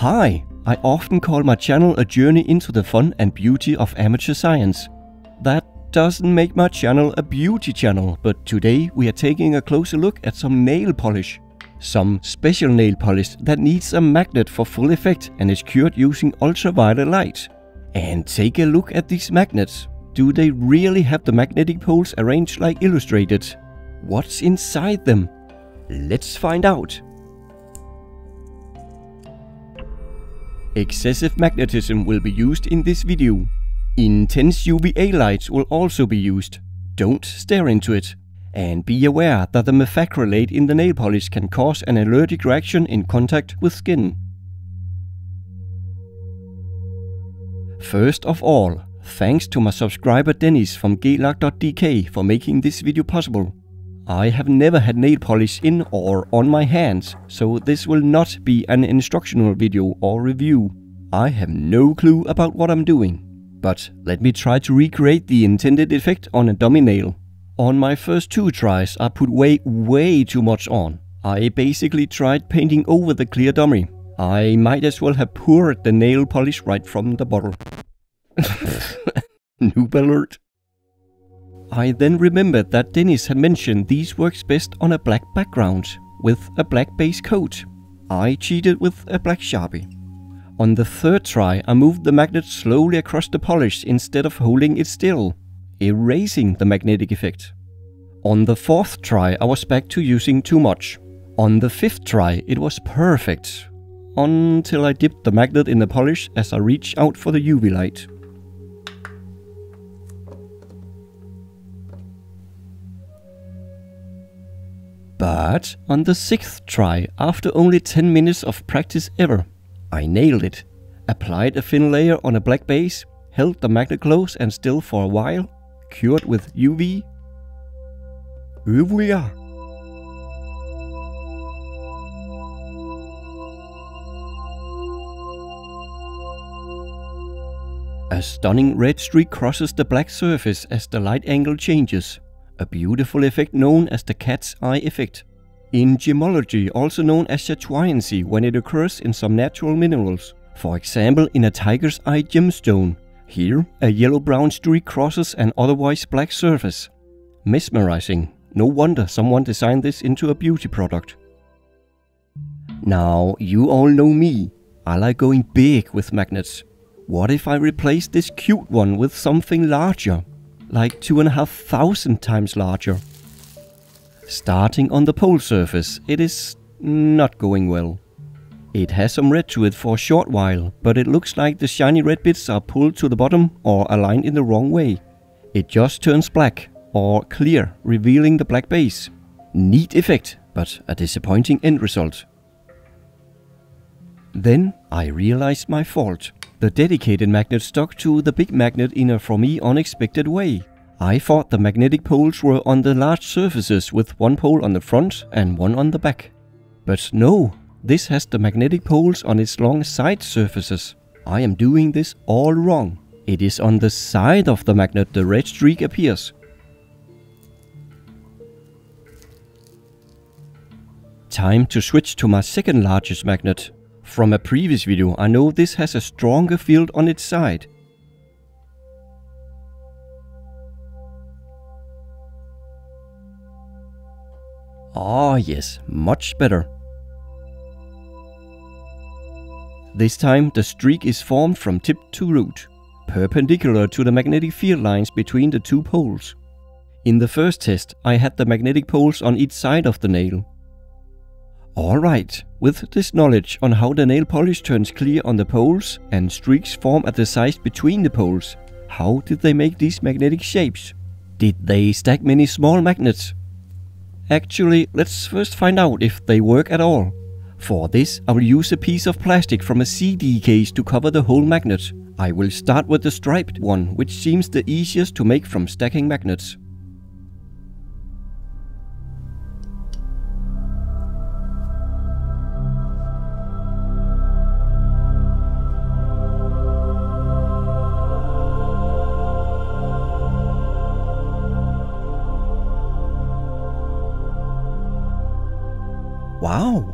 Hi, I often call my channel a journey into the fun and beauty of amateur science. That doesn't make my channel a beauty channel, but today we are taking a closer look at some nail polish. Some special nail polish that needs a magnet for full effect and is cured using ultraviolet light. And take a look at these magnets. Do they really have the magnetic poles arranged like illustrated? What's inside them? Let's find out. Excessive magnetism will be used in this video. Intense UVA lights will also be used. Don't stare into it. And be aware that the methacrylate in the nail polish can cause an allergic reaction in contact with skin. First of all, thanks to my subscriber Dennis from Gellak.dk for making this video possible. I have never had nail polish in or on my hands, so this will not be an instructional video or review. I have no clue about what I'm doing. But let me try to recreate the intended effect on a dummy nail. On my first two tries I put way way too much on. I basically tried painting over the clear dummy. I might as well have poured the nail polish right from the bottle. Noob alert. I then remembered that Dennis had mentioned these works best on a black background, with a black base coat. I cheated with a black sharpie. On the third try I moved the magnet slowly across the polish instead of holding it still, erasing the magnetic effect. On the fourth try I was back to using too much. On the fifth try it was perfect, until I dipped the magnet in the polish as I reached out for the UV light. But on the sixth try, after only 10 minutes of practice ever, I nailed it. Applied a thin layer on a black base, held the magnet close and still for a while, cured with UV. Øvuja. A stunning red streak crosses the black surface as the light angle changes a beautiful effect known as the cat's eye effect. In gemology, also known as chatoyancy when it occurs in some natural minerals, for example in a tiger's eye gemstone. Here, a yellow-brown streak crosses an otherwise black surface. Mesmerizing. No wonder someone designed this into a beauty product. Now, you all know me. I like going big with magnets. What if I replace this cute one with something larger? Like two and a half thousand times larger. Starting on the pole surface, it is not going well. It has some red to it for a short while, but it looks like the shiny red bits are pulled to the bottom or aligned in the wrong way. It just turns black or clear, revealing the black base. Neat effect, but a disappointing end result. Then I realized my fault. The dedicated magnet stuck to the big magnet in a for me unexpected way. I thought the magnetic poles were on the large surfaces with one pole on the front and one on the back. But no, this has the magnetic poles on its long side surfaces. I am doing this all wrong. It is on the side of the magnet the red streak appears. Time to switch to my second largest magnet, from a previous video I know this has a stronger field on its side. Ah yes, much better. This time the streak is formed from tip to root, perpendicular to the magnetic field lines between the two poles. In the first test I had the magnetic poles on each side of the nail. Alright, with this knowledge on how the nail polish turns clear on the poles and streaks form at the sides between the poles, how did they make these magnetic shapes? Did they stack many small magnets? Actually, let's first find out if they work at all. For this, I will use a piece of plastic from a CD case to cover the whole magnet. I will start with the striped one, which seems the easiest to make from stacking magnets. Wow!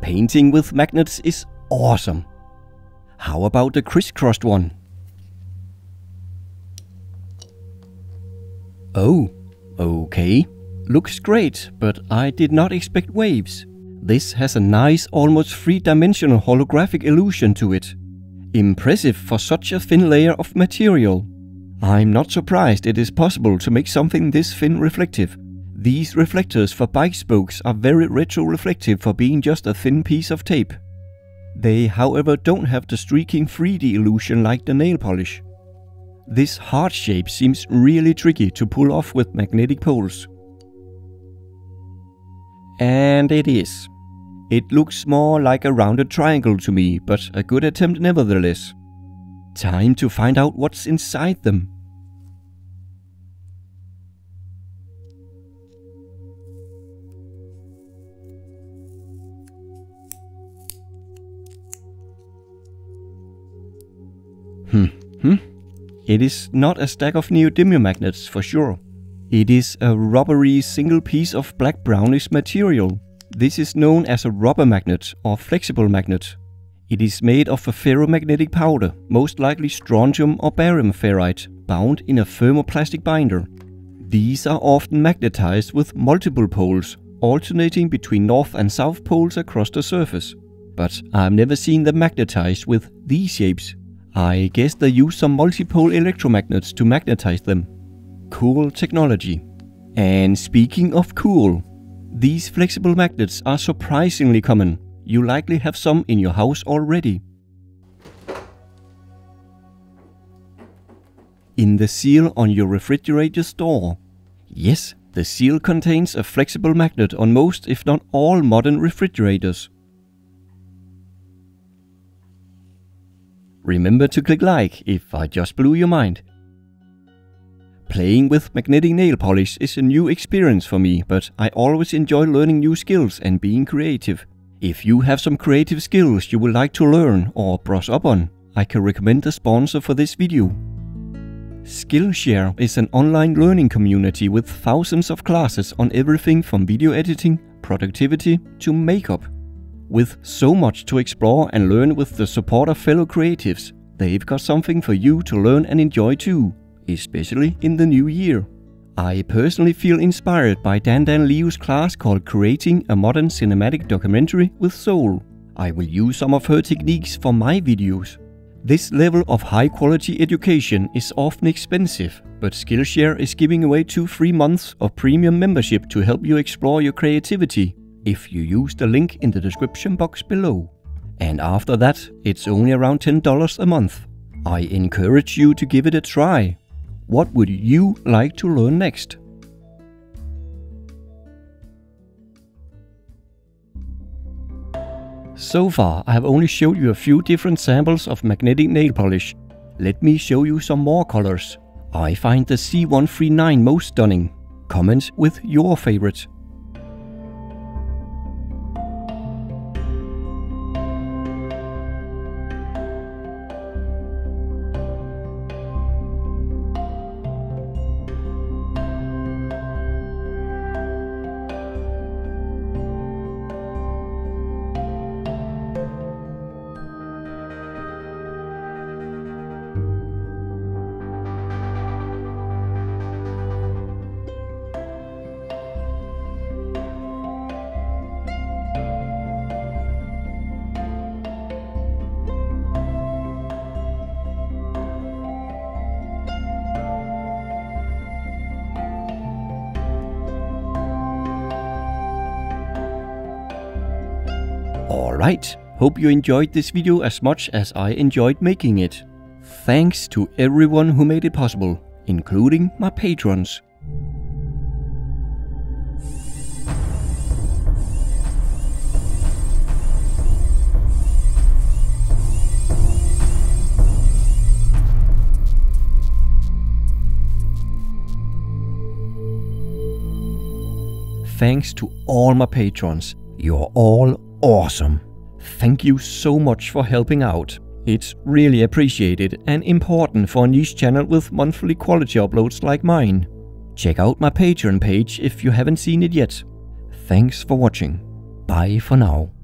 Painting with magnets is awesome. How about the crisscrossed one? Oh, okay. Looks great, but I did not expect waves. This has a nice, almost three-dimensional holographic illusion to it. Impressive for such a thin layer of material. I'm not surprised it is possible to make something this thin reflective. These reflectors for bike spokes are very retroreflective for being just a thin piece of tape. They however don't have the streaking 3D illusion like the nail polish. This heart shape seems really tricky to pull off with magnetic poles. And it is. It looks more like a rounded triangle to me, but a good attempt nevertheless. Time to find out what's inside them. Hmm. Hmm? It is not a stack of neodymium magnets for sure. It is a rubbery single piece of black brownish material. This is known as a rubber magnet or flexible magnet. It is made of a ferromagnetic powder, most likely strontium or barium ferrite, bound in a thermoplastic binder. These are often magnetized with multiple poles, alternating between north and south poles across the surface. But I've never seen them magnetized with these shapes. I guess they use some multipole electromagnets to magnetize them. Cool technology. And speaking of cool, these flexible magnets are surprisingly common. You likely have some in your house already. In the seal on your refrigerator's door. Yes, the seal contains a flexible magnet on most if not all modern refrigerators. Remember to click like if I just blew your mind. Playing with magnetic nail polish is a new experience for me, but I always enjoy learning new skills and being creative. If you have some creative skills you would like to learn or brush up on, I can recommend the sponsor for this video. Skillshare is an online learning community with thousands of classes on everything from video editing, productivity to makeup. With so much to explore and learn with the support of fellow creatives, they've got something for you to learn and enjoy too, especially in the new year. I personally feel inspired by Dan Dan Liu's class called Creating a Modern Cinematic Documentary with Soul. I will use some of her techniques for my videos. This level of high quality education is often expensive, but Skillshare is giving away two free months of premium membership to help you explore your creativity if you use the link in the description box below. And after that, it's only around $10 a month. I encourage you to give it a try. What would you like to learn next? So far, I have only showed you a few different samples of magnetic nail polish. Let me show you some more colors. I find the C139 most stunning. Comment with your favorite. Alright, hope you enjoyed this video as much as I enjoyed making it. Thanks to everyone who made it possible, including my patrons. Thanks to all my patrons. You're all awesome. Thank you so much for helping out. It's really appreciated and important for a niche channel with monthly quality uploads like mine. Check out my Patreon page if you haven't seen it yet. Thanks for watching. Bye for now.